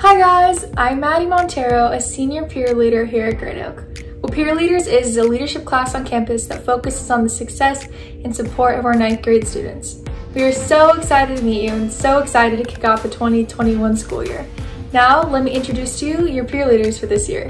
Hi guys, I'm Maddie Montero, a senior peer leader here at Great Oak. Well, Peer Leaders is a leadership class on campus that focuses on the success and support of our ninth grade students. We are so excited to meet you and so excited to kick off the 2021 school year. Now, let me introduce to you your peer leaders for this year.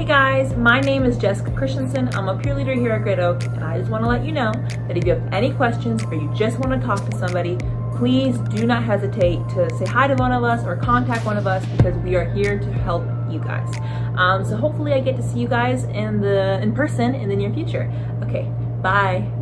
Hey guys, my name is Jessica Christensen. I'm a peer leader here at Great Oak, and I just want to let you know that if you have any questions or you just want to talk to somebody, please do not hesitate to say hi to one of us or contact one of us because we are here to help you guys. Um, so hopefully I get to see you guys in the in person in the near future. Okay, bye.